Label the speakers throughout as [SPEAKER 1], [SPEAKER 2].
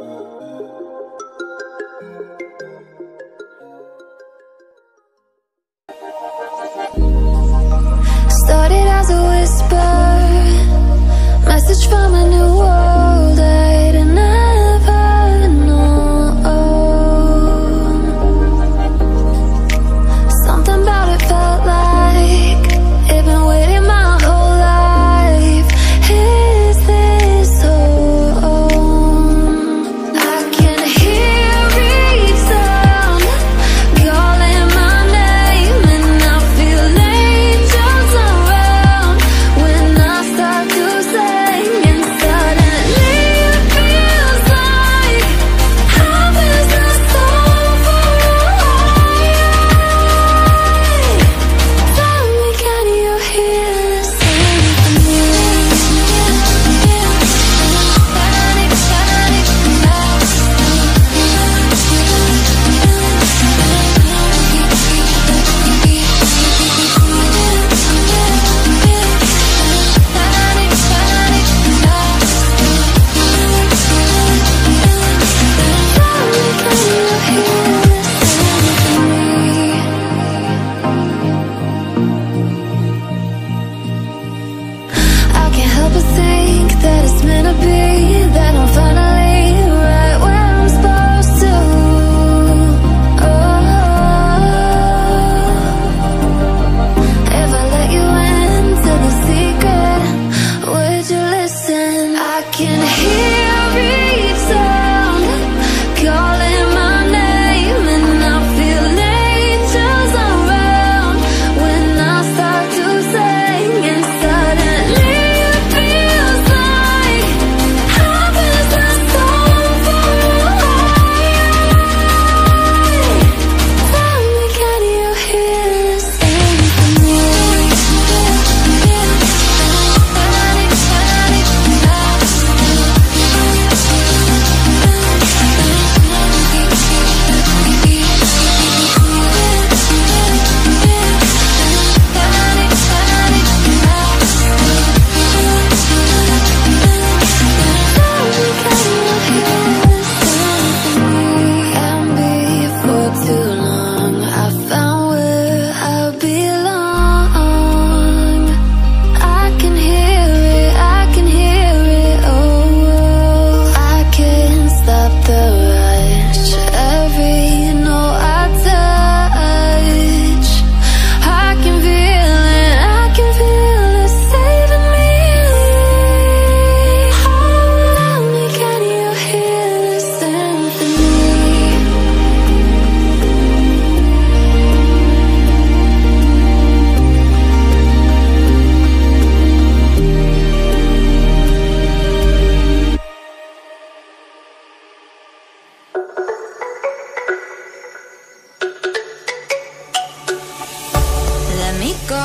[SPEAKER 1] Started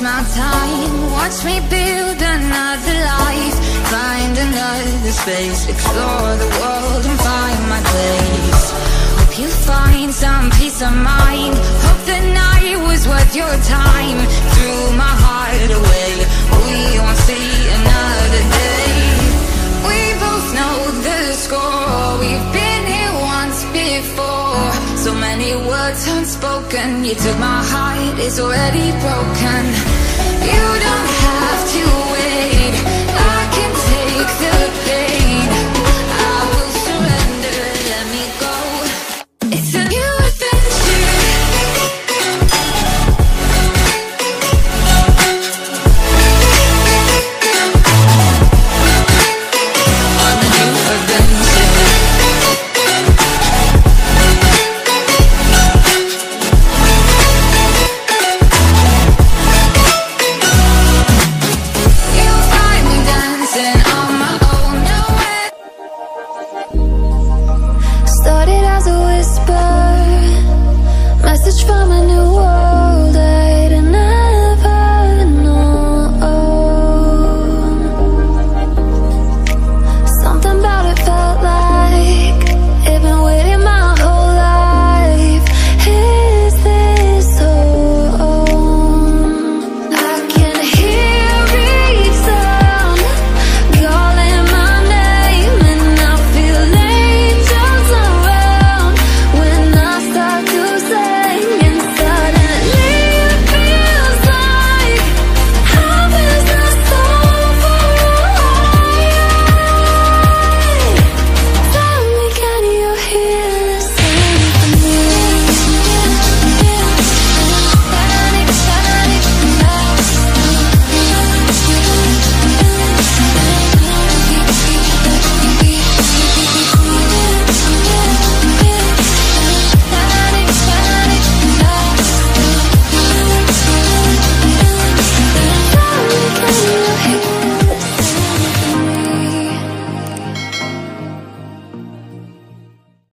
[SPEAKER 2] My time. Watch me build another life. Find another space. Explore the world and find my place. Hope you find some peace of mind. Hope the night was worth your time. Through Any words unspoken. You took my heart, it's already broken. You don't have to